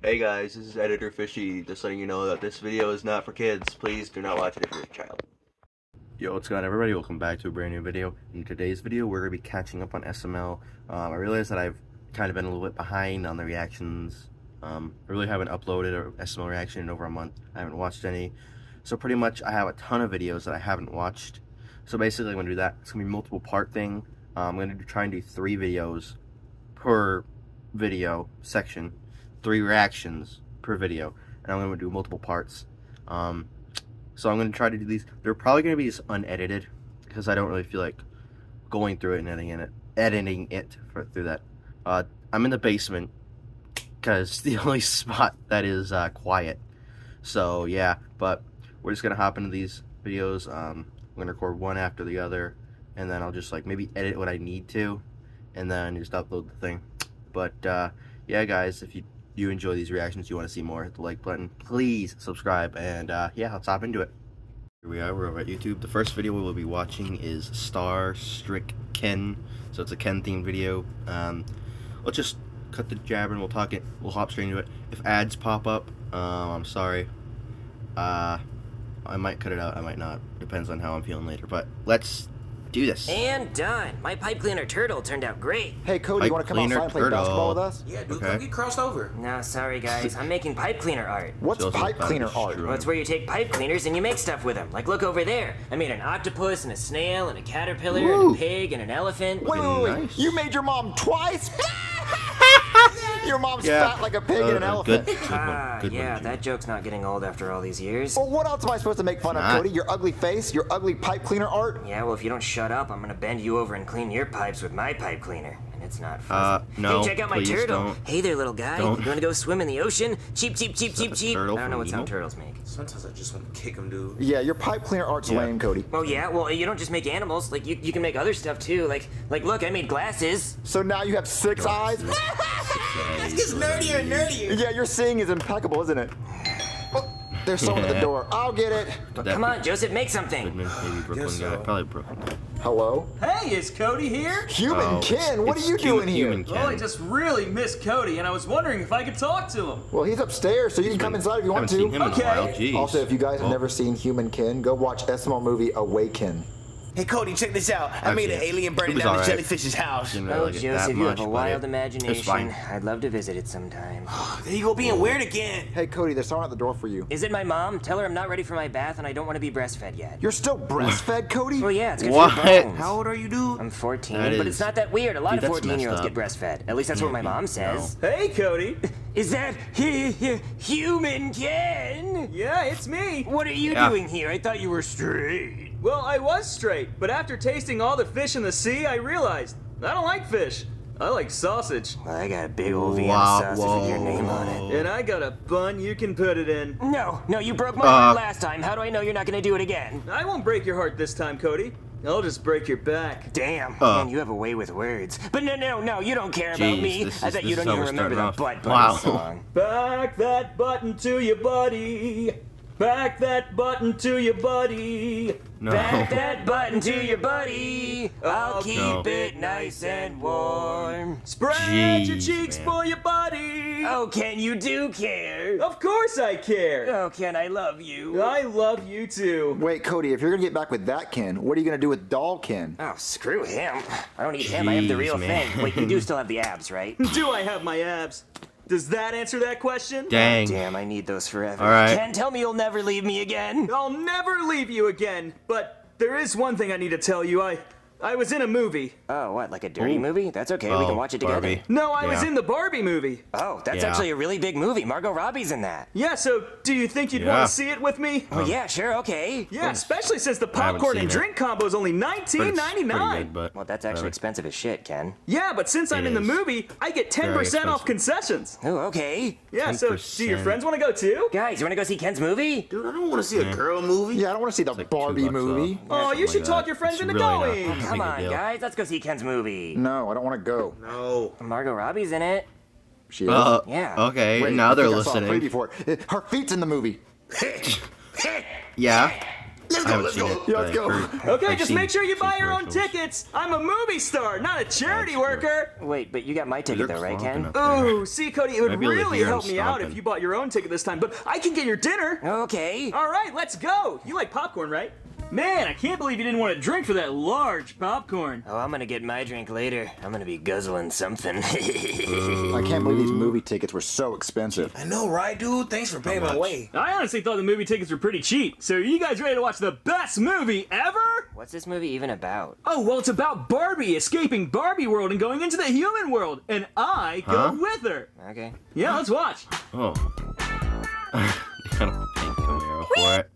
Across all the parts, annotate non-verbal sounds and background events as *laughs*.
Hey guys, this is Editor Fishey, just letting you know that this video is not for kids. Please do not watch it if you're a child. Yo, what's going on everybody? Welcome back to a brand new video. In today's video, we're going to be catching up on SML. Um, I realize that I've kind of been a little bit behind on the reactions. Um, I really haven't uploaded a SML reaction in over a month. I haven't watched any. So pretty much I have a ton of videos that I haven't watched. So basically I'm going to do that. It's going to be a multiple part thing. Um, I'm going to try and do three videos per video section. Three reactions per video. And I'm going to do multiple parts. Um, so I'm going to try to do these. They're probably going to be just unedited. Because I don't really feel like going through it and editing it. Editing it for, through that. Uh, I'm in the basement. Because *laughs* the only spot that is uh, quiet. So yeah, but we're just gonna hop into these videos. Um, I'm gonna record one after the other, and then I'll just like maybe edit what I need to, and then just upload the thing. But uh, yeah, guys, if you you enjoy these reactions, you want to see more, hit the like button. Please subscribe, and uh, yeah, let's hop into it. Here we are. We're over at YouTube. The first video we will be watching is Star Struck Ken. So it's a Ken themed video. Um, let's just cut the jabber and we'll talk it. We'll hop straight into it. If ads pop up, um, I'm sorry. Uh, I might cut it out. I might not. Depends on how I'm feeling later. But let's do this. And done. My pipe cleaner turtle turned out great. Hey, Cody, Pipe you want to come cleaner outside and play turtle. basketball with us? Yeah, dude, Okay. come get crossed over. No, sorry guys. I'm making pipe cleaner art. *laughs* What's Joseph pipe cleaner art? Drew. Well, it's where you take pipe cleaners and you make stuff with them. Like, look over there. I made an octopus and a snail and a caterpillar Woo. and a pig and an elephant. Wait, wait, wait. Nice. You made your mom twice? *laughs* your mom's Yeah. fat like a pig Uh, and an uh, elephant. Good, good one. Ah, Good yeah, one. that joke's not getting old after all these years. Well, what else am I supposed to make fun of, Cody? Your ugly face? Your ugly pipe cleaner art? Yeah, well, if you don't shut up, I'm gonna bend you over and clean your pipes with my pipe cleaner. And it's not fun. Uh, no, Hey, check out my please turtle. don't. Hey there, little guy. Don't. You wanna go swim in the ocean? Cheap, cheap, cheap, that cheap, the cheap. I don't know what sound turtles make. Sometimes I just want to kick him, dude. Yeah, your pipe cleaner art's Yeah. lame, Cody. Oh yeah, well you don't just make animals. Like you, you can make other stuff too. Like like look, I made glasses. So now you have six eyes? It *laughs* gets nerdier and nerdier. yeah, your seeing is impeccable, isn't it? There's someone at the door. I'll get it. That Come on, Joseph, make something. Goodman, maybe Brooklyn Guess guy. Probably Brooklyn. Hello? Hey, is Cody here? Human Oh, Ken, what are you doing here? human Ken. Well, I just really miss Cody, and I was wondering if I could talk to him. Well, he's upstairs, so you can come inside if you want haven't seen him to. in Okay. a while. Jeez. Also, if you guys have Oh. never seen Human Ken, go watch SML movie Awaken. Hey, Cody, check this out. I I've made an it. alien It burning was down the jellyfish's house. Didn't Oh, like Joseph, that you much, have a wild it- It's imagination. fine. I'd love to visit it sometime. *gasps* There you go, being weird again. Hey, Cody, there's someone at the door for you. Is it my mom? Tell her I'm not ready for my bath and I don't want to be breastfed yet. You're still breastfed, *laughs* Cody? Well, yeah, it's good What? for your bones. How old are you, dude? I'm 14, That but is- it's not that weird. A lot Dude, of 14 year olds messed get breastfed. At least that's what my mm-hmm. mom says. *laughs* Hey, Cody. *laughs* Is that he, he, human Ken? Yeah, it's me. What are you Yeah. doing here? I thought you were straight. Well, I was straight, but after tasting all the fish in the sea, I realized I don't like fish. I like sausage. Well, I got a big old Vienna Wow, sausage with your name on it. And I got a bun you can put it in. No, no, you broke my Uh, heart last time. How do I know you're not gonna do it again? I won't break your heart this time, Cody. I'll just break your back. Damn, Uh. man, you have a way with words. But no, no, no, you don't care about me. this I is- bet you don't even remember the starting off. butt buddy Wow. song. Back that button to your buddy. Back that button to your buddy. No. Back that *laughs* button to your buddy. I'll keep No. it nice and warm. Spread your cheeks man. for your buddy. Oh, Ken, you do care. Of course I care. Oh, Ken, I love you. I love you too. Wait, Cody, if you're gonna get back with that Ken, what are you gonna do with Doll Ken? Oh, screw him. I don't need him. I have the real man. thing. Wait, you do *laughs* still have the abs, right? Do I have my abs? Does that answer that question? Dang. Damn, I need those forever. All right. Ken, tell me you'll never leave me again. I'll never leave you again. But there is one thing I need to tell you. I I was in a movie. Oh, what, like a dirty Ooh. movie? That's okay, we Oh, can watch it together. Barbie. No, I was in the Barbie movie. Oh, that's Yeah. actually a really big movie. Margot Robbie's in that. Yeah, so do you think you'd Yeah. want to see it with me? Oh, um, yeah, sure, okay. Yeah, especially since the popcorn and seen it. drink combo is only But nineteen it's ninety pretty nine. good, but Well, that's actually whatever. expensive as shit, Ken. Yeah, but since I'm in the movie, I get 10% off concessions. Oh, okay. Yeah, so do your friends want to go too? Guys, you wanna go see Ken's movie? Dude, I don't want to see a girl movie. Yeah, I don't wanna see the like Barbie bucks movie. Oh, something you like should talk that. your friends It's into really going. *laughs* that Come big a on, deal. guys, let's go see Ken's movie. No, I don't wanna go. No. Margot Robbie's in it. She is. Uh, Yeah. Okay, Wait, now I they're think I saw a listening. preview for it. Her feet's in the movie. Yeah. Let's go, let's go. it. Yeah, let's go. heard- Okay, I've just make sure you buy your own tickets. I'm a movie star, not a charity That's true. worker. Wait, but you got my ticket though, right, Ken? clomping. Ooh, see, Cody, it would Maybe really help me out if you bought your own ticket this time, but I can get your dinner. Okay. All right, let's go. You like popcorn, right? Man, I can't believe you didn't want to drink for that large popcorn. Oh, I'm gonna get my drink later. I'm gonna be guzzling something. *laughs* I can't believe these movie tickets were so expensive. I know, right, dude? Thanks for paying my way. I honestly thought the movie tickets were pretty cheap. So, are you guys ready to watch the best movie ever? What's this movie even about? Oh, well, it's about Barbie escaping Barbie world and going into the human world, and I go with her. Okay. Yeah, let's watch. Oh. *laughs* they got a pink Camaro for it.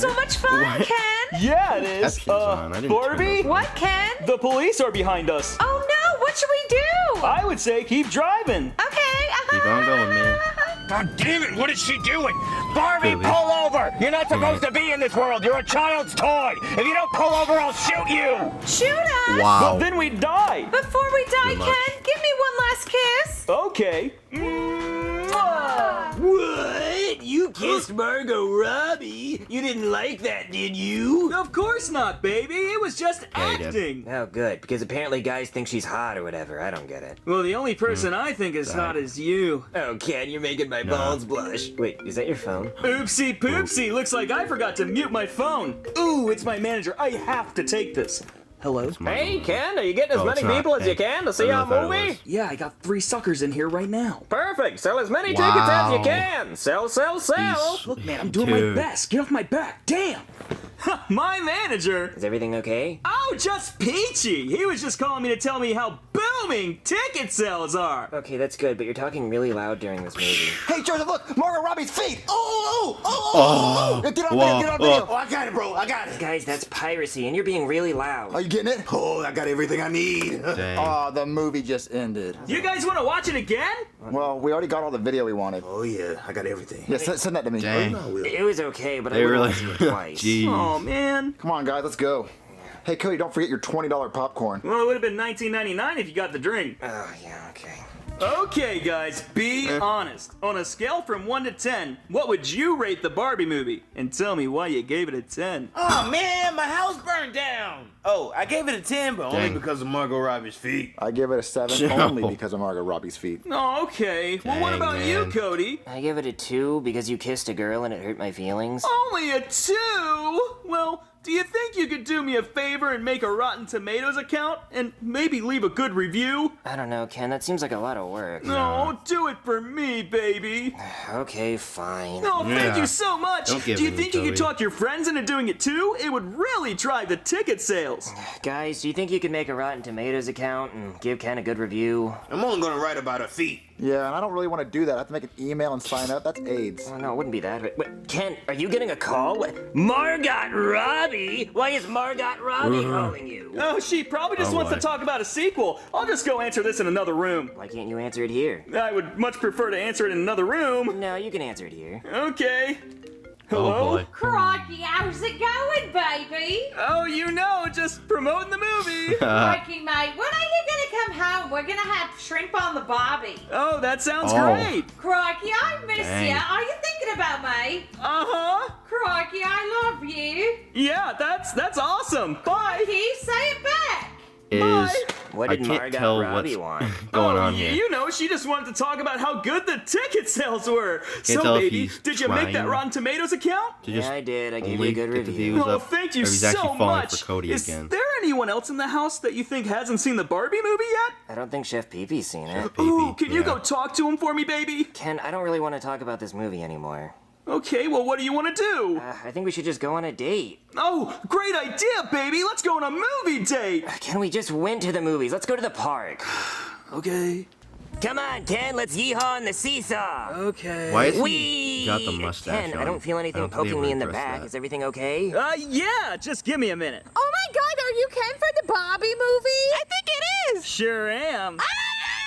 So much fun, What? Ken! Yeah, it is. Captions on. I didn't Barbie, What, Ken? the police are behind us. Oh no, what should we do? I would say keep driving. Okay, uh-huh. *laughs* Keep on going, man. God damn it, what is she doing? Barbie, Really? pull over! You're not supposed to be in this world. You're a child's toy. If you don't pull over, I'll shoot you. Shoot us! Wow. Then we die. Before we die, Ken, give me one last kiss. Okay. Mwah. What? You kissed Margot Robbie? You didn't like that, did you? Of course not, baby. It was just Yeah, you did. acting. Oh, good, because apparently guys think she's hot or whatever. I don't get it. Well, the only person hmm. I think is hot is you. Oh, Ken, you're making my balls blush. Wait, is that your phone? Oopsie poopsie. Looks like I forgot to mute my phone. Ooh, it's my manager. I have to take this. Hello? Hey, Ken, are you getting as Oh, many people as you can to see our know if that movie? Yeah, I got three suckers in here right now. Perfect. Sell as many tickets as you can. Sell, sell, sell. These- Look, man, I'm doing my best. Get off my back. Damn. *laughs* my manager. Is everything okay? Oh, just peachy. He was just calling me to tell me how booming ticket sales are. Okay, that's good, but you're talking really loud during this movie. Hey, Joseph, look! Margot Robbie's feet! Oh, oh, oh, oh, Yeah, Get on Whoa, video, get on whoa. video! oh, I got it, bro. I got it. Guys, that's piracy, and you're being really loud. Are you getting it? Oh, I got everything I need. Dang. Oh, *laughs* the movie just ended. You guys want to watch it again? Well, we already got all the video we wanted. Oh, yeah, I got everything. Yeah, send, send that to me. Dang. I will. It was okay, but I They would really. really... it twice. *laughs* Jeez. Oh, Oh, man. Come on, guys, let's go. Hey, Cody, don't forget your $20 popcorn. Well, it would have been 19.99 if you got the drink. Oh, yeah, okay. Okay, guys, be eh. honest. On a scale from 1 to 10, what would you rate the Barbie movie? And tell me why you gave it a 10. Oh, man, my house burned down. Oh, I gave it a 10, but only Dang. because of Margot Robbie's feet. I give it a 7 *laughs* No. only because of Margot Robbie's feet. Oh, okay. well, what Dang, about you. Cody? I give it a two because you kissed a girl and it hurt my feelings. Only a 2? Well, do you think you could do me a favor and make a Rotten Tomatoes account? And maybe leave a good review? I don't know, Ken, that seems like a lot of work. No, do it for me, baby. *sighs* Okay, fine. Oh, thank you so much. Don't give Do you think you could talk your friends into doing it too? It would really drive the ticket sales. Guys, do you think you could make a Rotten Tomatoes account and give Ken a good review? I'm only gonna write about a feet. Yeah, and I don't really want to do that. I have to make an email and sign up. That's AIDS. Oh, no, it wouldn't be that. Wait, wait, Ken, are you getting a call? What? Margot Robbie? Why is Margot Robbie uh-huh. calling you? Oh, she probably just Oh, wants to talk about a sequel. I'll just go answer this in another room. Why can't you answer it here? I would much prefer to answer it in another room. No, you can answer it here. Okay. Oh Hello? boy. Crikey, how's it going, baby? Oh, you know, just promoting the movie. *laughs* Crikey, mate, when are you gonna come home? We're gonna have shrimp on the barbie. oh, that sounds Oh. great. Crikey, I miss Dang. you. Are you thinking about me? Uh huh. Crikey, I love you. Yeah, that's that's awesome. Bye. Can you say it back? Is What I did can't Margot tell Robbie what's want? *laughs* going oh, on here. You know, she just wanted to talk about how good the ticket sales were. so, tell if baby, did you make that Rotten Tomatoes account? To yeah, I did. I gave you a good review. views Oh, thank you so much. for Cody Is again. there anyone else in the house that you think hasn't seen the Barbie movie yet? I don't think Chef Pee-Pee's seen it. Ooh, can you go talk to him for me, baby? Ken, I don't really want to talk about this movie anymore. Okay, well, what do you want to do? Uh, I think we should just go on a date. Oh, great idea, baby! Let's go on a movie date! Can we just went to the movies. Let's go to the park. *sighs* Okay, Come on, Ken, let's yeehaw on the seesaw. okay. Why is he got the mustache Ken, on? I don't feel anything don't poking me in the back. with Is everything okay? Uh, yeah, just give me a minute. Oh my god, are you Ken for the Barbie movie? I think it is. Sure am.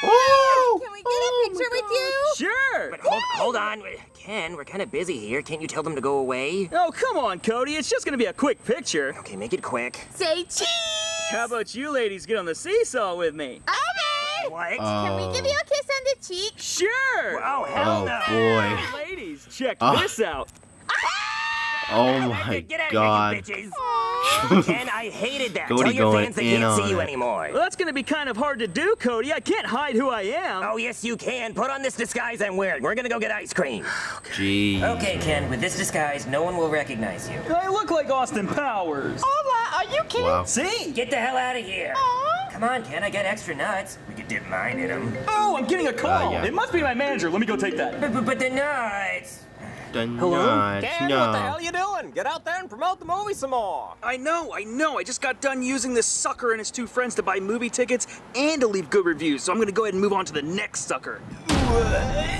Can we get a picture with you? Sure. But hold, hold on. Ken, we're kind of busy here. Can't you tell them to go away? Oh, come on, Cody. It's just gonna be a quick picture. Okay, make it quick. Say cheese. How about you ladies get on the seesaw with me? Okay. What? Can we give you a kiss on the cheek? Sure. oh, hell Oh no. boy. Ladies, check Ah. this out. Oh my Get out god. of here, you bitches. *laughs* Ken, I hated that. Cody Tell your fans they can't see you it. anymore. Well, that's gonna be kind of hard to do, Cody. I can't hide who I am. Oh, yes, you can. Put on this disguise I'm wearing. We're gonna go get ice cream. *sighs* Jeez. Okay, Ken, with this disguise, no one will recognize you. I look like Austin Powers. Oh, Hola, are you kidding? Wow. See? Get the hell out of here. Aww. Come on, Ken, I got extra nuts. We could dip mine in them. Oh, I'm getting a uh, call. yeah. It must be my manager. Let me go take that. But, but, but the nuts. The nuts, Ken, no. what the hell you doing? Get out there and promote the movie some more. I know, I know. I just got done using this sucker and his two friends to buy movie tickets and to leave good reviews. So I'm gonna go ahead and move on to the next sucker.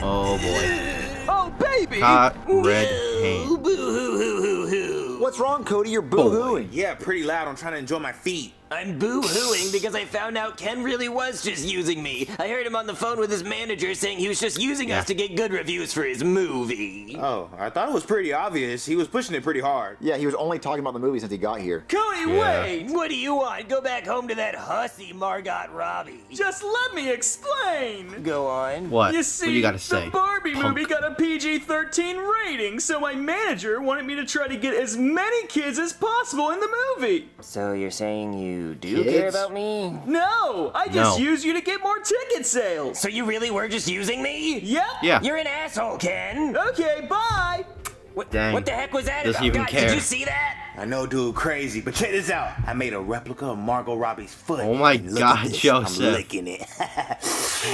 Oh boy. Oh, baby! Hot red paint. Boo hoo hoo hoo hoo. What's wrong, Cody? You're boo-hooing. Yeah, pretty loud. I'm trying to enjoy my feet. I'm boo-hooing because I found out Ken really was just using me. I heard him on the phone with his manager saying he was just using Yeah. us to get good reviews for his movie. Oh, I thought it was pretty obvious. He was pushing it pretty hard. Yeah, he was only talking about the movie since he got here. Cody, Yeah. wait! What do you want? Go back home to that hussy Margot Robbie. Just let me explain. Go on. What? You what see, do you gotta say? the Barbie punk? movie got a PG-13 rating, so my manager wanted me to try to get as many kids as possible in the movie. So you're saying you do Kids? care about me? No, I just No. used you to get more ticket sales. So you really were just using me? Yep. Yeah. You're an asshole, Ken. Okay, bye. What, Dang. what the heck was that Doesn't about? even Guys, care. did you see that? I know, dude, crazy, but check this out. I made a replica of Margot Robbie's foot. Oh my and look God, at this. Joseph. I'm licking it. *laughs*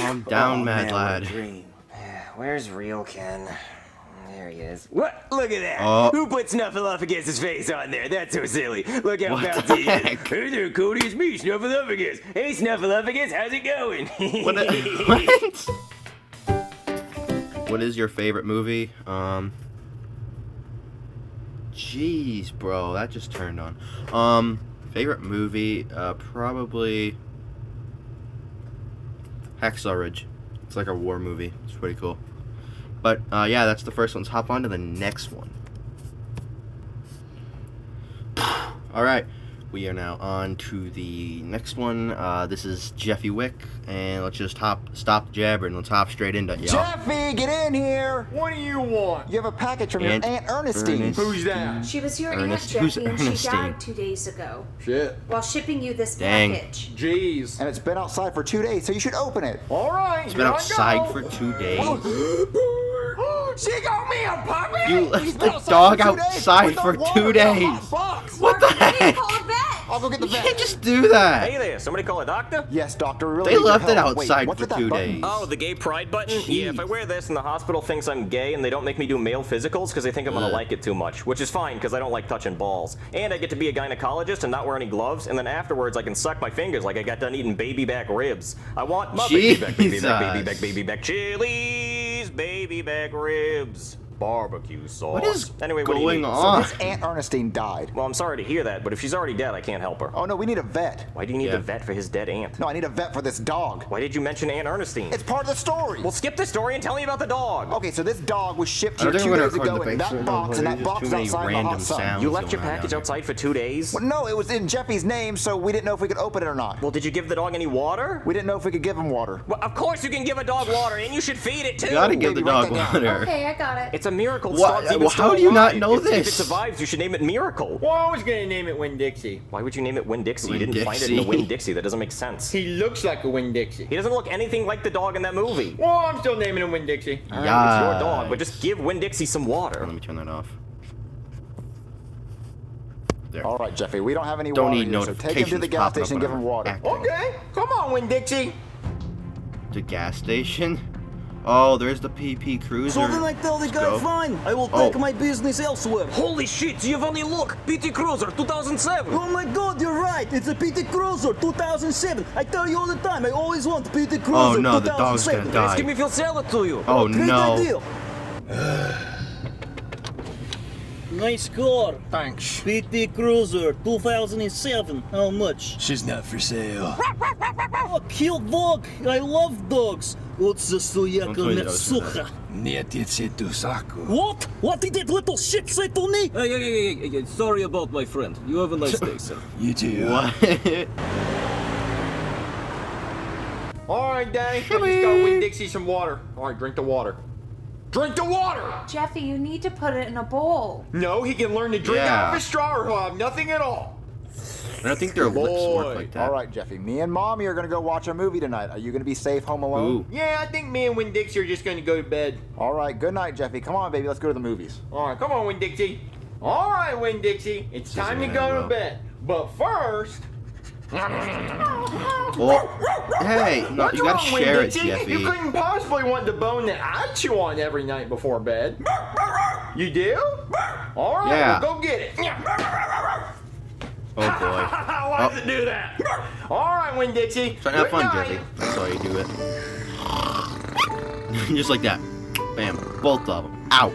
Calm down, oh, mad man, lad. dream. Where's real Ken? There he is. What? Look at that. Oh. Who put Snuffleupagus' face on there? That's so silly. Look how What bouncy the he is. heck? Hey there, Cody. It's me, Snuffleupagus. Hey, Snuffleupagus. How's it going? *laughs* What, a- what? what is your favorite movie? Um. Jeez, bro, that just turned on. Um, favorite movie? Uh, probably Hacksaw Ridge. It's like a war movie. It's pretty cool. But uh, yeah, that's the first one. Let's hop on to the next one. *sighs* All right, we are now on to the next one. Uh, this is Jeffy Wick, and let's just hop, stop jabbering. Let's hop straight into it, y'all. Jeffy, get in here! What do you want? You have a package from Aunt your Aunt Ernestine. Ernest- Who's that? She was your Ernest- aunt, who's Jeffy, and she died two days ago Shit. while shipping you this Dang. package. Jeez. And it's been outside for two days, so you should open it. All right. It's been outside for two days. *gasps* *gasps* *gasps* she got me a puppy. You left the been outside dog for two days outside for the water two in a hot days. What the Mark, you heck? call a vet. I'll go get the You vet. can't just do that. Hey there, somebody call a doctor? Yes, doctor. Really They left it help. Wait, outside what's for two days. Oh, the gay pride button? Yeah, if I wear this and the hospital thinks I'm gay and they don't make me do male physicals because they think I'm gonna like it too much, which is fine because I don't like touching balls. And I get to be a gynecologist and not wear any gloves, and then afterwards I can suck my fingers like I got done eating baby back ribs. I want my baby back, baby back, baby back, baby back chilies, baby back ribs, barbecue sauce. What is anyway, what do you going need? on? His Aunt Ernestine died. Well, I'm sorry to hear that, but if she's already dead, I can't help her. Oh no, we need a vet. Why do you need Yeah. a vet for his dead aunt? No, I need a vet for this dog. Why did you mention Aunt Ernestine? It's part of the story. Well, skip the story and tell me about the dog. Okay, so this dog was shipped here two days ago record the in that box, and that box too is many outside the hot sun. You left your package outside for two days? Well, no, it was in Jeffy's name, so we didn't know if we could open it or not. Well, did you give the dog any water? We didn't know if we could give him water. Well, of course you can give a dog water, and you should feed it too. You gotta give the dog water. Okay, I got it. It's a miracle. What- Dog's even well, how do you not know If- If it survives, you should name it Miracle. Well, I was gonna name it Winn-Dixie. Why would you name it Winn-Dixie? You didn't find it in the Winn-Dixie. That doesn't make sense. He looks like a Winn-Dixie. He doesn't look anything like the dog in that movie. Well, I'm still naming him Winn-Dixie. All right, it's your dog, but just give Winn-Dixie some water. Let me turn that off. There. All right, Jeffy, we don't have any Don't water need here, so take him to the gas station and give him water. acting. Okay, come on, Winn-Dixie. The gas station? Oh, there's the PT Cruiser. So then I tell the guy, Go. fine, I will Oh. take my business elsewhere. Holy shit, Giovanni, look! PT Cruiser 2007! Oh my god, you're right. It's a PT Cruiser 2007. I tell you all the time, I always want PT oh, Cruiser 2007. Oh no, the dog's 2007. gonna Ask him if he'll sell it to you. Oh Great no. idea. *sighs* *sighs* nice car. Thanks. PT Cruiser 2007. How much? She's not for sale. Oh, cute dog. I love dogs. What's the Don't tell sujaka me that was? What? What did that little shit say to me? Hey, hey, hey, hey, hey, sorry about my friend. You have a nice day, sir. *laughs* You too. What? All right, Danny. I just got Winn-Dixie some water. All right, drink the water. Drink the water! Jeffy, you need to put it in a bowl. No, he can learn to drink Yeah. out of a straw or he'll have nothing at all. I don't think their lips work like that. All right, Jeffy. Me and Mommy are gonna go watch a movie tonight. Are you gonna be safe home alone? Ooh. Yeah, I think me and Winn-Dixie are just gonna go to bed. All right. Good night, Jeffy. Come on, baby. Let's go to the movies. All right, come on, Winn-Dixie. All right, Winn-Dixie. It's This time to go gonna bed. But first. Hey, no, What's you gotta wrong, share it? Jeffy. You couldn't possibly want the bone that I chew on every night before bed. You do? All right, Yeah. well, go get it. Oh boy. *laughs* Why does oh. it do that? All right, Winn-Dixie. Try to have fun, night. Jeffy. That's how you do it. *laughs* Just like that. Bam. Both of them. Out.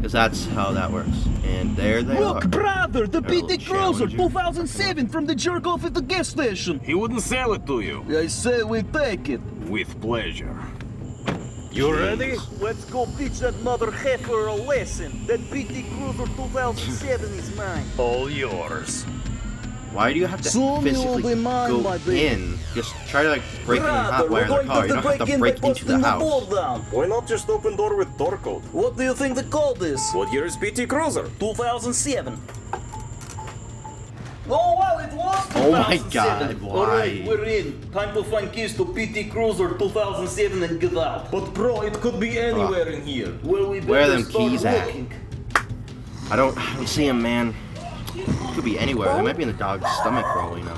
Because that's how that works. And there they are. Look, brother, the Got PT Cruiser 2007 from the jerk off at the gas station. He wouldn't sell it to you. I say we take it. With pleasure. You ready? Let's go teach that mother heifer a lesson. That PT Cruiser 2007 is mine. All yours. Why do you have to Soon physically mine, go my in? Just try to like break in the hot Brother, wire we're the car. You don't have break to in break into the busting house. down. Why not just open door with door code? What do you think the code is? What year is PT Cruiser? 2007. Oh well, it was Oh my 2007. God, why? Alright, we're in. Time to find keys to PT Cruiser 2007 and get out. But bro, it could be anywhere in here. Well, we Where are them start keys at? I don't, I don't see him, man. Could be anywhere. They might be in the dog's stomach for all we know.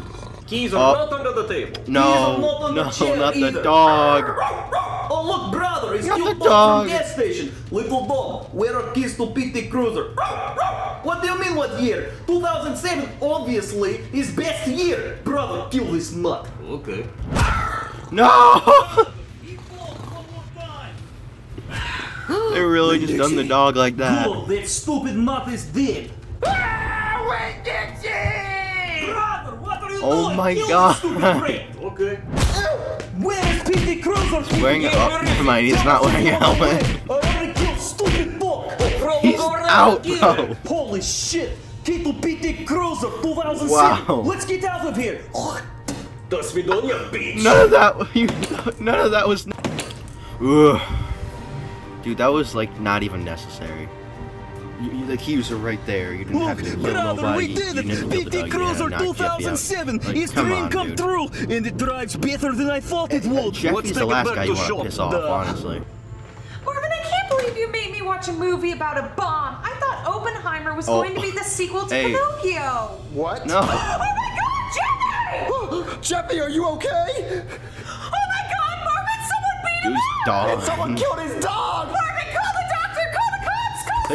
Keys Oh. are not under the table. No, not on the no, chair not the dog. Oh look, brother, it's Not cute the dog dog. from gas station. Little dog, where are keys to PT Cruiser? What do you mean what year? 2007 obviously is best year. Brother, kill this nut. Okay. No! *laughs* they really just done the dog like that. Good, that stupid nut is dead away, Dixie! Oh my god. *laughs* okay. Where is Pete Cruiser? He's wearing it up. Never mind, he's not wearing a helmet. he's out, bro. Holy shit. Tito PT Cruiser 2006. Wow. Let's get out of here. Do Svidonia, bitch. None of that. You, none of that was. Ugh. Dude, that was like not even necessary. You, you, the keys are right there. You didn't have to kill Brother, nobody. we did you it! didn't kill PT. Cruiser yeah, knock 2007! Like, His come dream on, come dude. true, and it drives better than I thought it would. Let's the last back guy to you want shop. to piss off, Duh. honestly. Marvin, I can't believe you made me watch a movie about a bomb. I thought Oppenheimer was Oh. going to be the sequel to Hey. Pinocchio. What? No. *gasps* Oh my god, Jeffy! *gasps* Jeffy, are you okay? Oh my god, Marvin, someone beat him Dude's up! dog. Someone killed his dog. Marvin,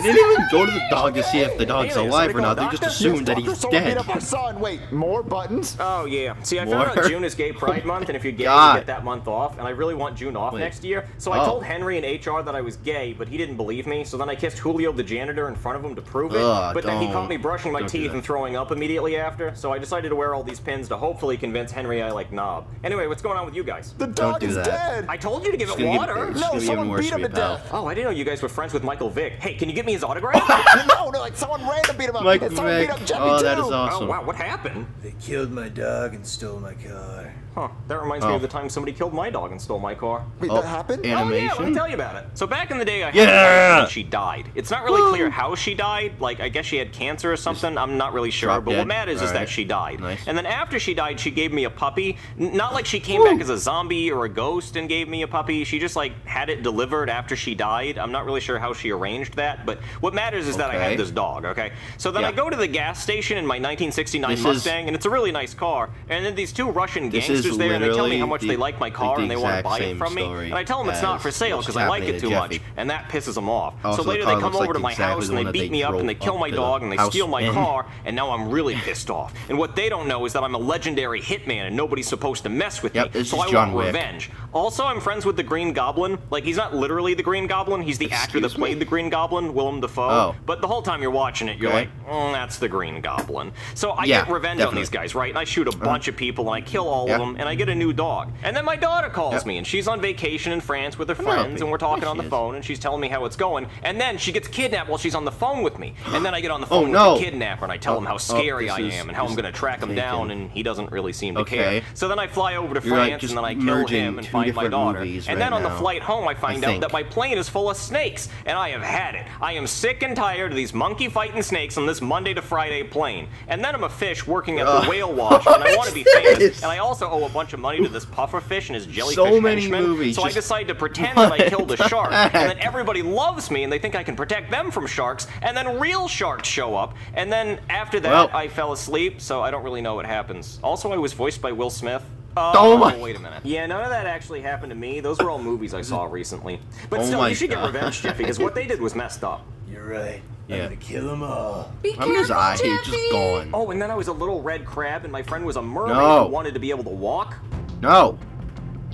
They didn't even go to the dog to see if the dog's Hey, alive or not. They just assumed that he's dead. son. Wait, more buttons? Oh yeah. See, I More? found out June is Gay Pride Month, and if you're gay, God. you get that month off. And I really want June off Wait. next year. So I Oh. told Henry in HR that I was gay, but he didn't believe me. So then I kissed Julio, the janitor, in front of him to prove it. Ugh, but then he caught me brushing my don't teeth and throwing up immediately after. So I decided to wear all these pins to hopefully convince Henry I like knob. Anyway, what's going on with you guys? The dog do is that. dead. I told you to give It's it gonna get- water. it's No, gonna be even someone beat him to death. Oh, I didn't know you guys were friends with Michael Vick. Hey, can you get me his autograph? *laughs* no, no, like someone random beat him up. Mike someone Vick. beat up Jeffy Oh, too. that is oh awesome. wow, what happened? They killed my dog and stole my car. Huh, that reminds me Oh. of the time somebody killed my dog and stole my car. Wait, Oh, that happened? Oh yeah, let me tell you about it. So back in the day, I had Yeah! a dog and she died. It's not really clear how she died. Like I guess she had cancer or something. I'm not really sure. But dead. what matters is Alright. that she died. Nice. And then after she died, she gave me a puppy. N- not like she came back as a zombie or a ghost and gave me a puppy. She just like had it delivered after she died. I'm not really sure how she arranged that. But what matters is that I had this dog. Okay. So then Yeah. I go to the gas station in my 1969 This is- Mustang, and it's a really nice car. And then these two Russian This is gangsters there, and they tell me how much the- they like my car the and they want to buy it from me. And I tell them it's not for sale because I like it to too much, and that pisses them off. Also, so later car they come over like to my exactly house and they beat me up and they kill my dog and they steal my car, *laughs* and now I'm really pissed off. And what they don't know is that I'm a legendary hitman and nobody's supposed to mess with me. So I want revenge. Also, I'm friends with the Green Goblin. Like he's not literally the Green Goblin. He's the actor that played the Green Goblin, Willem Dafoe. Oh. But the whole time you're watching it, you're like, mm, that's the Green Goblin. So I get revenge on these guys, right? And I shoot a bunch of people and I kill all of them. And I get a new dog. And then my daughter calls Yep. me, and she's on vacation in France with her friends, and we're talking There on the phone, and she's telling me how it's going. And then she gets kidnapped while she's on the phone with me. And then I get on the *gasps* Oh, phone no. with the kidnapper, and I tell Oh, him how oh, scary this I am and how I'm going to track him taken. down, and he doesn't really seem to Okay. care. So then I fly over to You're, France, just and then I kill him and find my daughter. movies And right then on the flight home, I find out that my plane is full of snakes, and I have had it. I am sick and tired of these monkey fighting snakes on this Monday to Friday plane. And then I'm a fish working at the whale wash, and I *laughs* want to be famous. And I also owe a bunch of money to this puffer fish and his jellyfish So many henchman. movies, So I just- decide to *laughs* pretend that I killed a the shark, and then everybody loves me, and they think I can protect them from sharks. And then real sharks show up, and then after that, Well. I fell asleep. So I don't really know what happens. Also, I was voiced by Will Smith. Uh, Oh my- wait a minute. Yeah, none of that actually happened to me. Those were all movies I saw recently. But Oh still, you should God. get revenge, Jeffy, because what they did was messed up. You're right. Yeah. I'm gonna kill them all. Uh. Be I'm his eye. Jeffy. He's just gone. Oh, and then I was a little red crab, and my friend was a mermaid No. who wanted to be able to walk. No.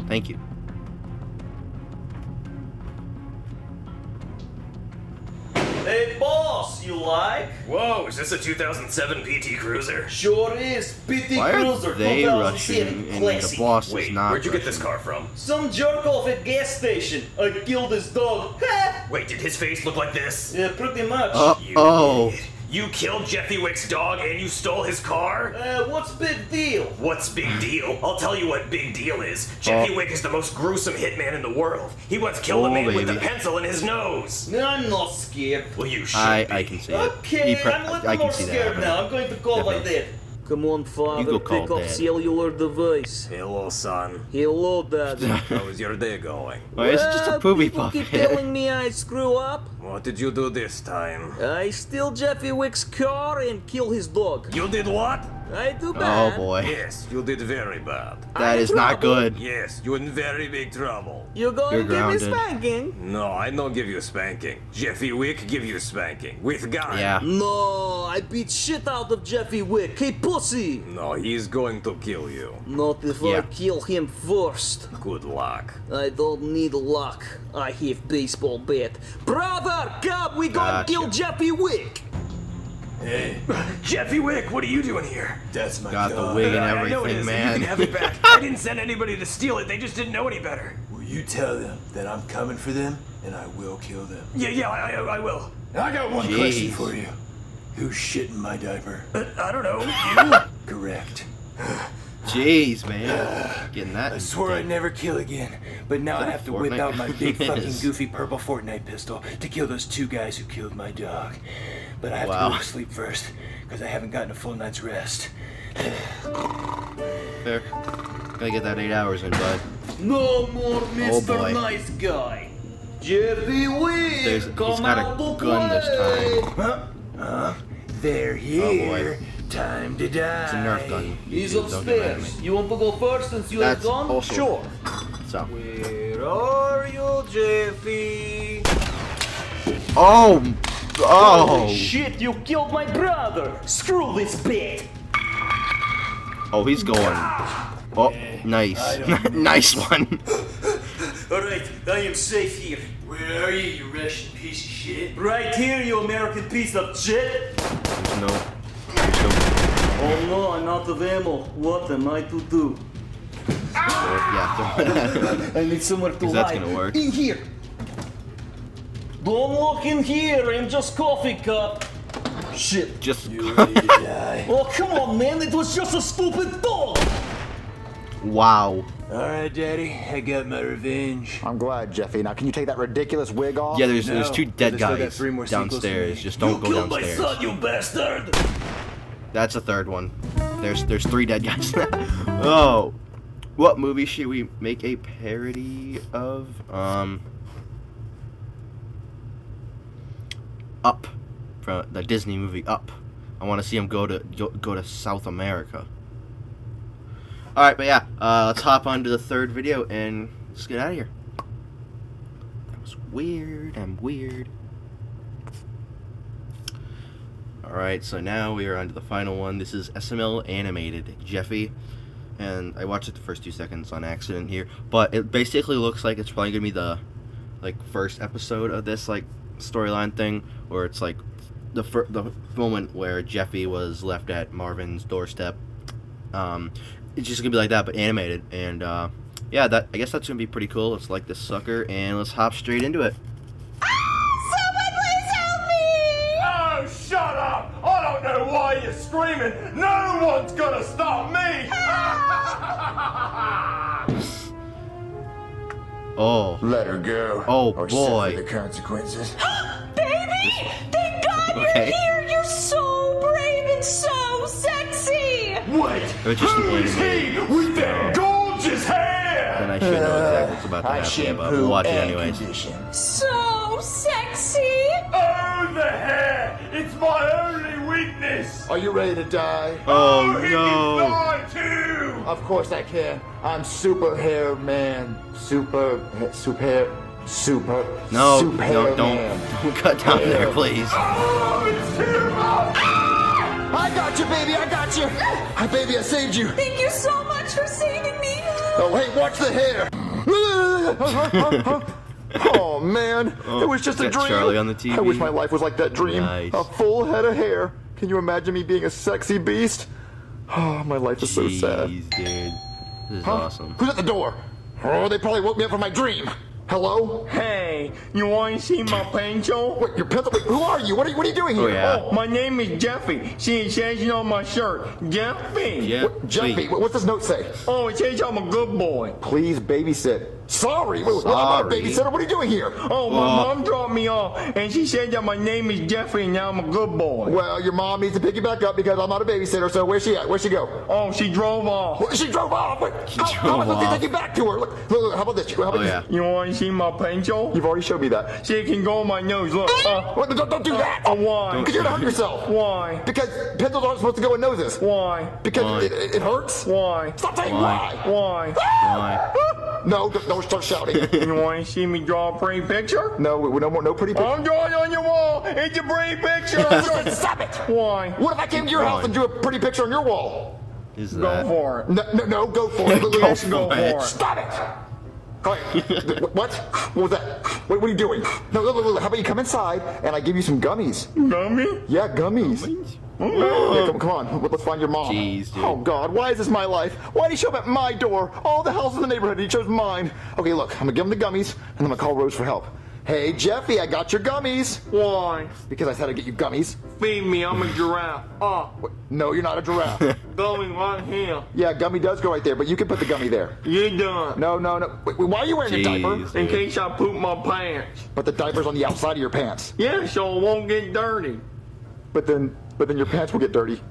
Thank you. Hey, boss, you like? Whoa, is this a 2007 PT Cruiser? Sure is. PT Why are Cruiser they 2007 rushing and the classic. boss is Wait, not where'd you get this car from? Some jerk off at gas station. I killed his dog. *laughs* Wait, did his face look like this? yeah, pretty much. Uh, You oh. Idiot. You killed Jeffy Wick's dog and you stole his car? Uh, what's big deal? What's big deal? I'll tell you what big deal is. Jeffy Oh. Wick is the most gruesome hitman in the world. He once killed Oh, a man with a pencil in his nose. I'm not scared. Well, you should I, be. I can see it. Okay, He I'm a little I can more see that scared now. I'm going to call my dad. Come on, father, You go call pick up Dad. cellular device. Hello, son. Hello, Dad. *laughs* How is your day going? Why is it just a Well, poopy people keep telling me *laughs* I screw up. What did you do this time? I steal Jeffy Wick's car and kill his dog. You did what? I do Oh boy. Yes, you did very bad. That is not good. Yes, you're in very big trouble. You're gonna You're grounded. give me grounded. spanking? No, I don't give you spanking. Jeffy Wick give you spanking. With gun. Yeah. No, I beat shit out of Jeffy Wick. Hey, pussy! No, he's going to kill you. Not if Yeah. I kill him first. Good luck. I don't need luck. I have baseball bat. Brother, come, we gonna Gotcha. kill Jeffy Wick. Hey, *laughs* Jeffy Wick, what are you doing here? that's my Got the dog. wig and I know it everything, is. man. You can have it back. I didn't send anybody to steal it. They just didn't know any better. Will you tell them that I'm coming for them and I will kill them? Yeah, yeah, I, I, I will. I got one Jeez. question for you. Who's shitting my diaper? Uh, I don't know. You? *gasps* Correct. Jeez, man. *sighs* Getting that. I swore I'd never kill again, but now I have to whip out my big *laughs* fucking goofy purple Fortnite pistol to kill those two guys who killed my dog. But I have Wow. to go to sleep first, because I haven't gotten a full night's rest. *sighs* Fair. Gotta get that eight hours in, bud. No more Mr. Oh, boy. nice Guy. Jeffy Wick, There's- he's come got a out to gun this time. Huh? Huh? They're oh, here. Oh Time to die. It's a Nerf gun. He's Don't get mad at me. upstairs. You want to go first since you That's have gone? also- Sure. So. Where are you, Jeffy? Oh. Oh. Holy shit, you killed my brother! Screw this bit! Oh, he's going. Oh, nice. *laughs* nice one. *laughs* Alright, I am safe here. Where are you, you Russian piece of shit? Right here, you American piece of shit! No. Oh no, I'm out of ammo. What am I to do? Oh, yeah. *laughs* I need somewhere to Because that's gonna work. In here! Don't look in here, I'm just coffee cup. Shit. Just. you. Oh, come on, man, it was just a stupid dog! wow. Alright, Daddy, I got my revenge. I'm glad, Jeffy. Now, can you take that ridiculous wig off? Yeah, there's there's two dead they still got guys three more downstairs. make. Just don't go Killed my son, you bastard! That's a third one. There's there's three dead guys. *laughs* oh, what movie should we make a parody of? Um, Up, from the Disney movie Up. I want to see him go to go, to South America. All right, but yeah, uh, let's hop on to the third video and let's get out of here. That was weird. I'm weird. Alright, so now we are on to the final one. This is SML Animated, Jeffy. And I watched it the first two seconds on accident here. But it basically looks like it's probably gonna be the like first episode of this like storyline thing where it's like the fir- the moment where Jeffy was left at Marvin's doorstep. Um, it's just gonna be like that, but animated. And uh, yeah, that I guess that's gonna be pretty cool. Let's like this sucker, and let's hop straight into it. Oh, shut up! I don't know why you're screaming. No one's gonna stop me. Oh. Let her go. Oh or boy. the consequences. *gasps* Baby! Thank God Okay. you're here! You're so brave and so sexy! Wait, It was just who is he with that gorgeous hair? Then I should know exactly what's about to uh, happen, but shampoo we'll watch it and anyways. condition. So sexy! Oh, the hair! It's my only weakness. Are you ready to die? Oh, oh he no! can fly too. Of course I can. I'm super hair man. Super, super, super, No, super no, hair don't, man. don't *laughs* cut down there, please. Oh, it's too much. Ah! I got you, baby. I got you. Hi, baby. I saved you. Thank you so much for saving me! Oh, hey, watch the hair. *laughs* oh man, it was just a dream. Charlie on the TV. I wish my life was like that dream. Nice. A full head of hair. Can you imagine me being a sexy beast? Oh, my life is so sad. Jeez, dude. This is Huh? awesome. Who's at the door? Oh, they probably woke me up from my dream. Hello? Hey, you want to see my pencil? Wait, your pencil? Wait, who are you? What are you, what are you doing oh, here? Oh, yeah. Oh, my name is Jeffy. See, it says it on my shirt. Jeffy. Yeah. What, Jeffy, wait. what- what's this note say? Oh, it says I'm a good boy. Please babysit. Sorry. Wait, well, I'm a Sorry. babysitter. What are you doing here? Oh, my Well- mom dropped me off, and she said that my name is Jeffrey, and now I'm a good boy. Well, your mom needs to pick you back up because I'm not a babysitter. So where's she at? Where'd she go? Oh, she drove off. Well, She drove off. Wait, how, how am I drove supposed to take you back to her? Look, look, look, how about this? How about Oh yeah. You want to see my pencil? You've already showed me that. See, it can go on my nose. Look. Uh, What, don't, don't do that. uh, why? Because you're gonna hurt yourself. Why? Because pencils aren't supposed to go in noses. Why? Because Why? it, it, it hurts. Why? Stop saying Why? why. Why? Why? No, don't, don't start shouting. *laughs* You want to see me draw a pretty picture? no, we, we no more, no pretty pictures. I'm drawing on your wall. It's a pretty picture. *laughs* I'm Stop it. Why? What if I came to your house and drew a pretty picture on your wall? Is Go that? for it. No, no, no go for it. *laughs* Go Let's for go it. for it. Stop it. Go what? What was that? What, what are you doing? No, look, look, look, how about you come inside and I give you some gummies? Gummy? Yeah, gummies. Mm. Yeah, come, come on, let's find your mom. Jeez, dude. Oh God, why is this my life? Why did he show up at my door? All the houses in the neighborhood, he chose mine. Okay, look, I'm gonna give him the gummies, and I'm gonna call Rose for help. Hey, Jeffy, I got your gummies. Why? Because I said I'd get you gummies. Feed me. I'm a giraffe. Oh, What? No, you're not a giraffe. *laughs* gummy right here. yeah, gummy does go right there, but you can put the gummy there. You done. No, no, no. Wait, wait, why are you wearing a diaper? Jeez, In dude. case I poop my pants. But the diaper's on the outside of your pants. Yeah, so it won't get dirty. But then, but then your pants will get dirty.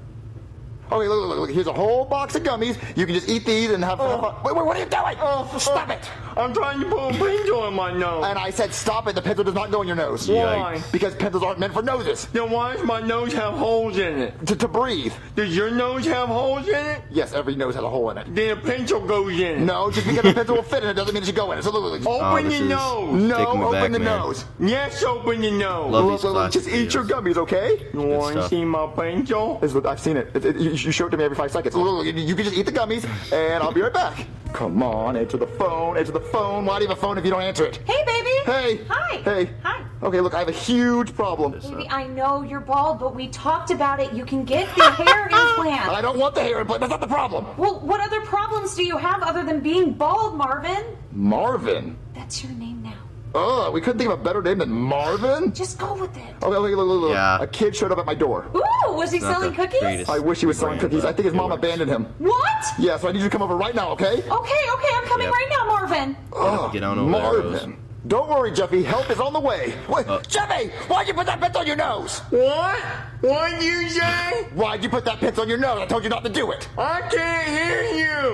Okay, look, look, look. Here's a whole box of gummies. You can just eat these and have. Oh. fun. Wait, wait, what are you doing? Oh, oh. Stop oh. it! I'm trying to put a pencil in my nose. And I said stop it. The pencil does not go in your nose. Why? Because pencils aren't meant for noses. Then why does my nose have holes in it? To, to breathe. Does your nose have holes in it? Yes, every nose has a hole in it. Then a pencil goes in. No, just because the pencil will fit in it doesn't mean it should go in it. So look, look, look. Oh, Open your nose. No, open back, the man. nose. Yes, open your nose. Love Look, these look, look, classic just eat your gummies, okay? You want to stuff. see my pencil? This is what I've seen it. It- it- you, you show it to me every five seconds. Look, look, look, you can just eat the gummies, and I'll be right back. Come on, answer the phone, answer the phone. Why do you have a phone if you don't answer it? Hey, baby! Hey. Hi! Hey. Hi! Okay, look, I have a huge problem. Baby, I know you're bald, but we talked about it. You can get the hair *laughs* implant. I don't want the hair implant. That's not the problem. Well, what other problems do you have other than being bald, Marvin? Marvin. That's your name now. Oh, we couldn't think of a better name than Marvin. Just go with it. Okay, look, look, look, look. Yeah. A kid showed up at my door. Ooh, was he Not selling cookies? I wish he was selling cookies. I think his mom works. abandoned him. What? Yeah, so I need you to come over right now, okay? Okay, okay, I'm coming Yep. right now, Marvin. Oh, Get on over there, Rose. Marvin. Don't worry, Jeffy. Help is on the way. Wait, Uh. Jeffy, why'd you put that pencil on your nose? What? What'd you say? Why'd you put that pencil on your nose? I told you not to do it. I can't hear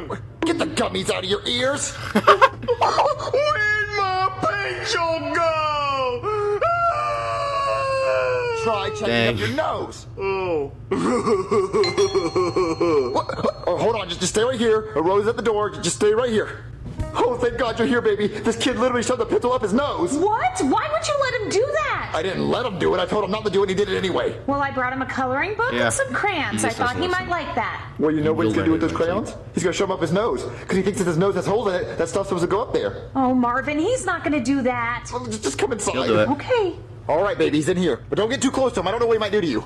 you. Get the gummies out of your ears. *laughs* Where'd my pencil go? Try checking Dang. up your nose. *laughs* Oh. What? Oh, hold on, just, just stay right here. A rose at the door. Just stay right here. Oh, thank God you're here, baby. This kid literally shoved the pencil up his nose. What? Why would you let him do that? I didn't let him do it. I told him not to do it, and he did it anyway. Well, I brought him a coloring book Yeah. and some crayons. I thought he doesn't might like that. Well, you know what he's gonna do with those crayons? eventually. He's gonna shove them up his nose because he thinks that his nose has holes in it, that stuff's supposed to go up there. Oh, Marvin, he's not going to do that. Well, just, just come inside. He'll do it. Okay. All right, baby, he's in here, but don't get too close to him. I don't know what he might do to you.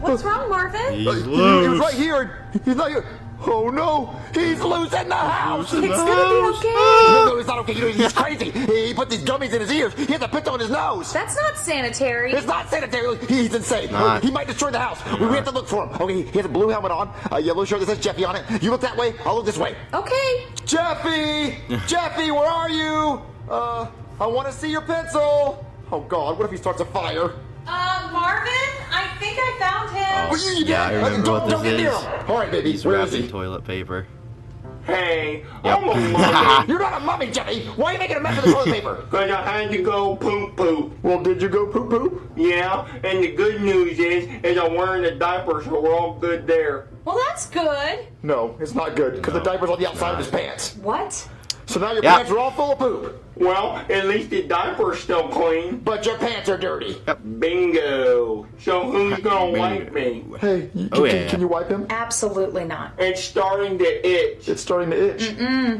What's wrong, Marvin? He's Uh, he, he was right here. He's not here. Oh no! He's losing the house! It's gonna be okay. No, no, it's not okay. You know, he's crazy. He put these gummies in his ears. He has a pistol in his nose. That's not sanitary. It's not sanitary. He's insane. Not. He might destroy the house. We we have to look for him. Okay, he has a blue helmet on, a yellow shirt that says Jeffy on it. You look that way. I'll look this way. Okay. Jeffy! Jeffy, where are you? Uh, I want to see your pencil. Oh God, what if he starts a fire? Uh, Marvin, I think I found him. Oh, you- you Yeah, I did? remember Don't- what this don't is. All right, baby. He's Where is wrapped in he? toilet paper. Hey, Yep. I'm a *laughs* mummy. You're not a mummy, Jeffy. Why are you making a mess of the toilet *laughs* paper? Cause I had to go poop poop. Well, did you go poop poop? Yeah, and the good news is, is I'm wearing a diaper, so we're all good there. Well, that's good. No, it's not good because the diaper's on the outside of his pants. What? So now your Yeah. pants are all full of poop, Well, at least the diaper's still clean. but your pants are dirty. Bingo. So who's gonna wipe me? Hey, you, Oh, can, yeah, yeah. can you wipe him? Absolutely not. It's starting to itch. It's starting to itch.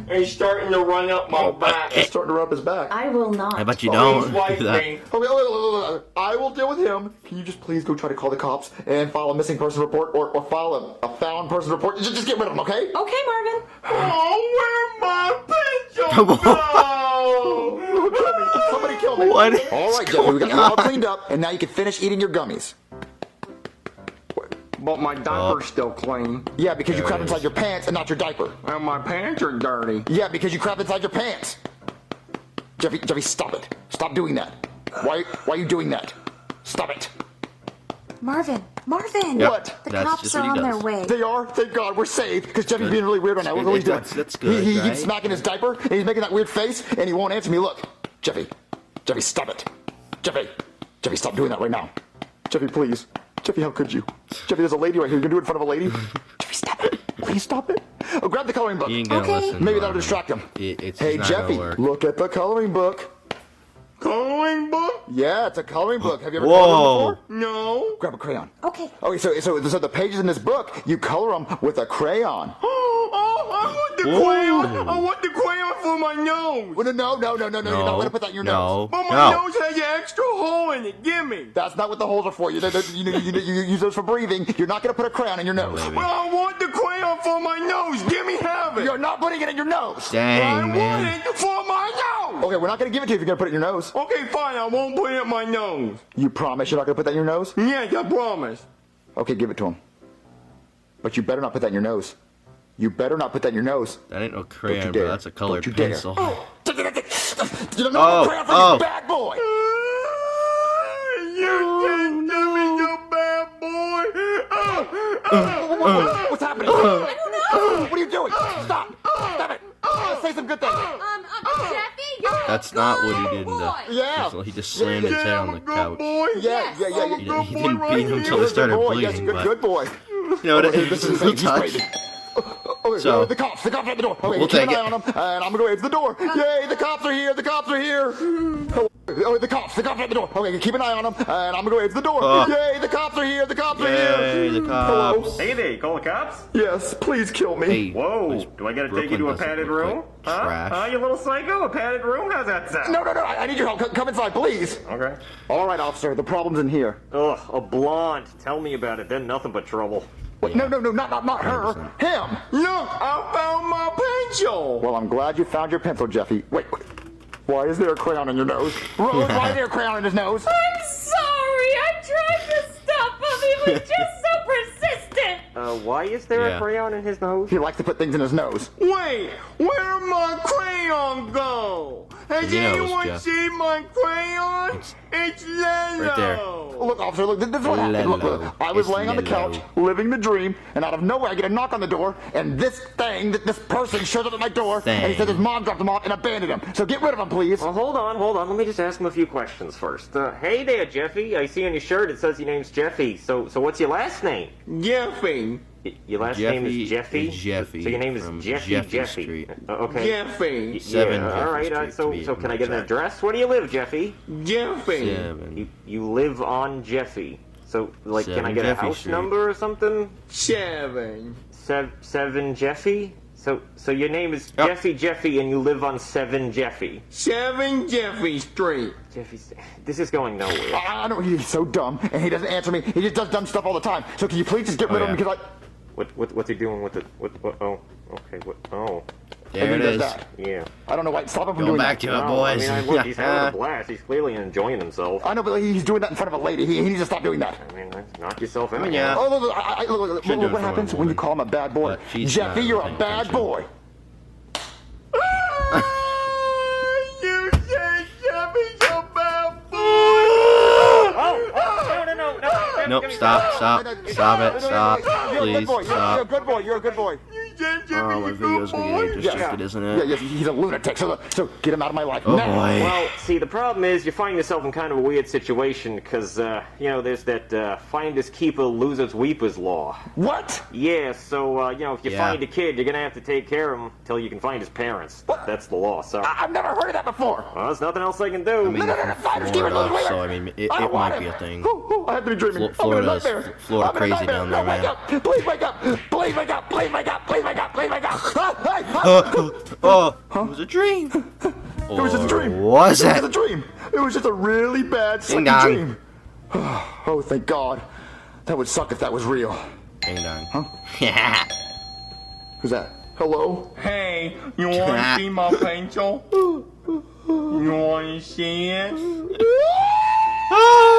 It's starting to run up my oh, back. It's starting to rub his back. I will not. I bet you Please don't wipe that. me. Okay, wait, wait, wait, wait, wait. I will deal with him. Can you just please go try to call the cops and file a missing person report or, or file a, a found person report? Just, just get rid of him, okay? Okay, Marvin. Oh, where my pencil go? Kill me. Somebody kill me. What All right, is Jeffy, we got going you all cleaned up, and now you can finish eating your gummies. But my diaper's uh. still clean. Yeah, because you crap inside your pants and not your diaper. And my pants are dirty. Yeah, because you crap inside your pants. Jeffy, Jeffy, stop it. Stop doing that. Why, why are you doing that? Stop it. Marvin, Marvin. Yep, What? The that's cops are on does. their way. They are. Thank God, we're saved. Because Jeffy's Good. being really weird right now. Look what he's doing. That's- that's good, He, he, right? he's smacking his diaper, and he's making that weird face, and he won't answer me. Look, Jeffy, Jeffy, stop it. Jeffy, Jeffy, stop doing that right now. Jeffy, please. Jeffy, how could you? Jeffy, there's a lady right here. You gonna do it in front of a lady? Jeffy, stop it. Please stop it. Oh, grab the coloring book. Ain't gonna Okay. listen. Maybe that'll distract him. It, it's Hey, just not Jeffy, gonna work. look at the coloring book. Coloring book? Yeah, it's a coloring book. Have you ever Whoa. colored before? No. Grab a crayon. Okay. Okay, so, so so the pages in this book, you color them with a crayon. *gasps* *gasps* I want the Whoa. crayon. I want the crayon for my nose. Well, no, no, no, no, no, no. You're not gonna put that in your no, nose. But my no. nose has an extra hole in it. Give me. That's not what the holes are for. You, you, you, you, you use those for breathing. You're not gonna put a crayon in your nose. baby. Well, I want the crayon for my nose. Give me have it. You're not putting it in your nose. Dang, I man. want it for my nose. Okay, we're not gonna give it to you if you're gonna put it in your nose. Okay, fine. I won't put it in my nose. You promise you're not gonna put that in your nose? Yes, I promise. Okay, give it to him. But you better not put that in your nose. You better not put that in your nose. That ain't no crayon, bro. That's a colored Don't you dare. pencil. You don't know Oh, crayon for oh. you bad boy. *laughs* You can't do me, you bad boy. Oh, oh. What- What's happening? *laughs* I don't know. What are you doing? Stop. Stop it. Say some good things. Um, um, Jeffy, you're That's not what he did in the. Yeah. pencil. He just slammed his head on the good couch. boy. Yeah, yeah, yeah. He, yeah. didn't- he didn't beat him until he started bleeding. Yes, good, but, good boy. *laughs* You know, it, Okay, it this is a he's touch. Crazy. *laughs* Okay, So- uh, the cops, the cops at the door. Okay, We'll keep an eye it. on them, and I'm gonna go answer the door. Yay, the cops are here, the cops are here. *laughs* Oh, the cops, the cops at the door. Okay, keep an eye on them, and I'm gonna go answer the door. Oh. Yay, the cops are here, the cops are Yay, here. the Hello? Hey there, call the cops? Yes, please kill me. Hey, Whoa, do I gotta take you to a padded room? like huh? trash. Huh, you little psycho? A padded room? How's that sound? No, no, no, I I need your help. C- Come inside, please. Okay. All right, officer, the problem's in here. Ugh, a blonde. Tell me about it. They're nothing but trouble. What? No, no, no, not, not, not her. 100%. Him. Look, I found my pencil. Well, I'm glad you found your pencil, Jeffy. Wait, wait. Why is there a crayon in your nose? Rose, why is there a crayon in his nose? I'm sorry. I tried to stop him. He was just *laughs* so persistent. Uh, why is there Yeah. a crayon in his nose? He likes to put things in his nose. Wait, where my crayon go? Has He anyone Jeff. seen my crayon? It's Leno. Right there. Look, officer, look, this is what happened. Look, look, I was It's laying on the Lello. couch, living the dream, and out of nowhere I get a knock on the door, and this thing, th- this person shows up at my door, and he said his mom dropped him off and abandoned him. So get rid of him, please. Well, hold on, hold on. Let me just ask him a few questions first. Uh, hey there, Jeffy. I see on your shirt it says your name's Jeffy. So, so what's your last name? Jeffy. Y- Your last name is Jeffy. is Jeffy So your name is Jeffy. Jeffy Jeffy. Street. Uh, okay. Jeffy. Y- Seven Yeah, all right. Uh, so, so can I get an address? Where do you live, Jeffy? Jeffy. Seven. You, you live on Jeffy. So, like, can I get Jeffy a house Street. number or something? Seven. Sev- seven Jeffy. So, so your name is Yep. Jeffy Jeffy, and you live on Seven Jeffy. Seven Jeffy Street. Jeffy, this is going nowhere. I I know he's so dumb, and he doesn't answer me. He just does dumb stuff all the time. So can you please just get rid Oh, of him because I. What, what, what's he doing with it? What, what, oh, okay, what, oh. There And it he does is. that. Yeah. I don't know why. Stop him from Go doing back that. to it, No, boys. I mean, I look, he's having a *laughs* blast. He's clearly enjoying himself. I know, but he's doing that in front of a lady. He, he needs to stop doing that. I mean, knock yourself out. I mean, yeah. Oh, look, look, I, I, look, look, Should look what happens when you call him a bad boy. Jeffy, you're a bad attention. boy. *laughs* *laughs* Nope, stop, stop, stop it, stop, You're a good please, boy. You're, you're a stop. good boy. You're a good boy. Oh, my video's gonna get distracted, isn't it? yeah, he's a lunatic. So, so get him out of my life Oh now. boy. Well, see, the problem is you find yourself in kind of a weird situation because, uh, you know, there's that uh, finders keeper, losers weepers law. What? Yeah, so, uh, you know, if you Yeah. find a kid, you're going to have to take care of him until you can find his parents. That's the law, so. I- I've never heard of that before. Well, there's nothing else I can do. I mean, no, no, no, from finders keepers, Florida, wait, wait, so I mean, it, it want might be a thing. Ooh, ooh, I have to be dreaming. Flo- I'm in a nightmare. Florida I'm in a crazy nightmare. down there, no, wake man. up. Please wake up. Please wake up. Please wake up. Please wake up. Please wake up. *laughs* Hey, oh, it was a dream. It was just a dream. Was it? was it? just a dream. It was just a really bad Ding dong. dream. *sighs* Oh, thank God. That would suck if that was real. Ding dong. Huh? Yeah. *laughs* Who's that? Hello? Hey, you want to *laughs* see my pencil? You want to see it? Oh,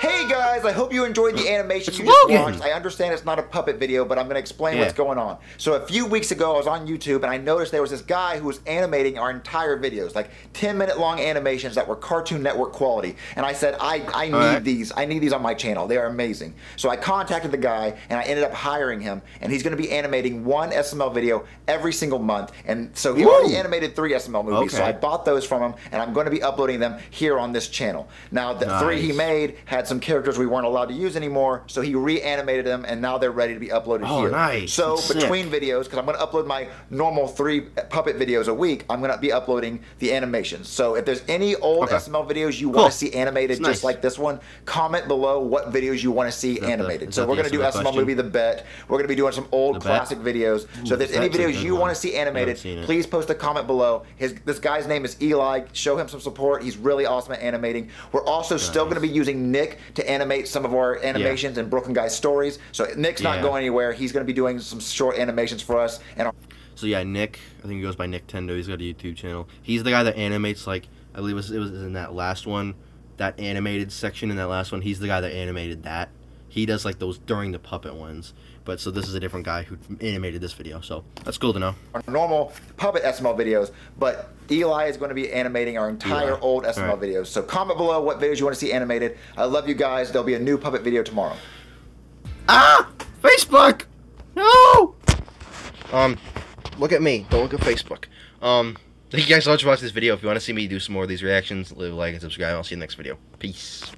Hey guys, I hope you enjoyed the animation you just watched. I understand it's not a puppet video, but I'm going to explain Yeah. what's going on. So a few weeks ago, I was on YouTube and I noticed there was this guy who was animating our entire videos, like 10 minute long animations that were Cartoon Network quality. And I said, I, I need right. these. I need these on my channel. They are amazing. So I contacted the guy and I ended up hiring him, and he's going to be animating one SML video every single month. And so he Woo. already animated three SML movies. Okay. So I bought those from him, and I'm going to be uploading them here on this channel. Now, the three he made had some characters we weren't allowed to use anymore, so he reanimated them, and now they're ready to be uploaded Oh, here. nice. So That's sick. between videos, because I'm going to upload my normal three puppet videos a week, I'm going to be uploading the animations. So if there's any old Okay. SML videos you Cool. want to see animated, It's just nice. like this one, comment below what videos you want to see that the- animated. so we're going to do SML question? movie The Bet. We're going to be doing some old The Bet? classic videos. so if there's any videos you want to see animated, please post a comment below. His this guy's name is Eli. Show him some support. He's really awesome at animating. We're also still going to be using Nick to animate some of our animations and Brooklyn Guys stories. So Nick's not Yeah. going anywhere. He's going to be doing some short animations for us. And our- So yeah, Nick, I think he goes by Nick Tendo. He's got a YouTube channel. He's the guy that animates like I believe it was, it was in that last one, that animated section in that last one. He's the guy that animated that. He does like those during the puppet ones. But so this is a different guy who animated this video. So that's cool to know. our normal puppet SML videos, but Eli is going to be animating our entire Eli. old SML Alright. videos. So comment below what videos you want to see animated. I love you guys. There'll be a new puppet video tomorrow. Ah! Facebook! No! Um, look at me. Don't look at Facebook. Um, thank you guys so much for watching this video. If you want to see me do some more of these reactions, leave a like and subscribe. I'll see you in the next video. Peace.